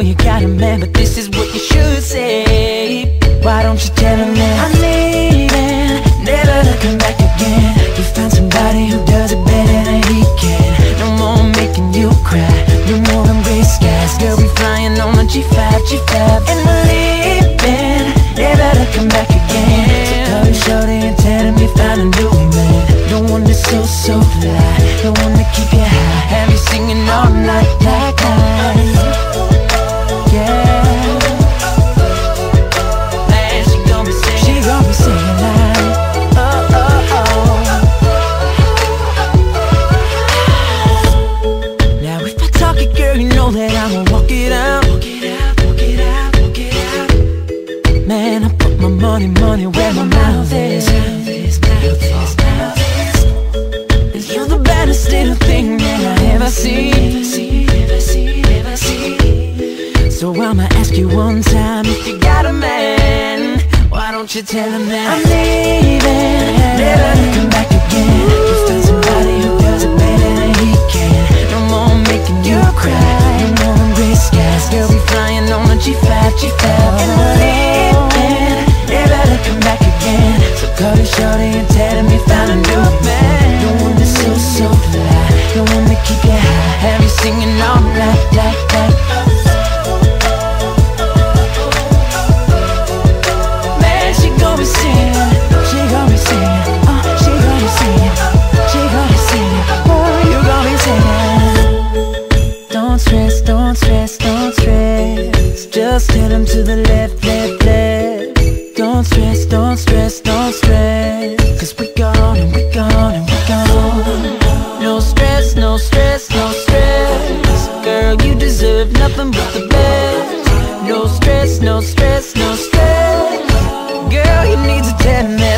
this is what you should say. Why don't you tell him that I'm leaving Never looking back again. You found somebody who does it better than he can. No more making you cry No more than gray skies Girl, we flying on a G5, G5 And we're leaving Never looking back again. So call you shorty and tell him you found a new man. The one that's so, so fly The one that keep you high. Have you singing all night money, money where my mouth is. You're the baddest little thing that I ever see So I'ma ask you one time if you got a man Why don't you tell him that? I'm leaving. Never looking back again. You found somebody who does it better than he can No more making you cry. No more skies Girl, we flying on a G5, G5 And we're leaving Just hit 'em to the left, left, left. Don't stress, don't stress, don't stress. Cause we gone and we gone and we gone. No stress, no stress, no stress. Girl, you deserve nothing but the best. No stress, no stress, no stress. Girl, you need to tell me that I'm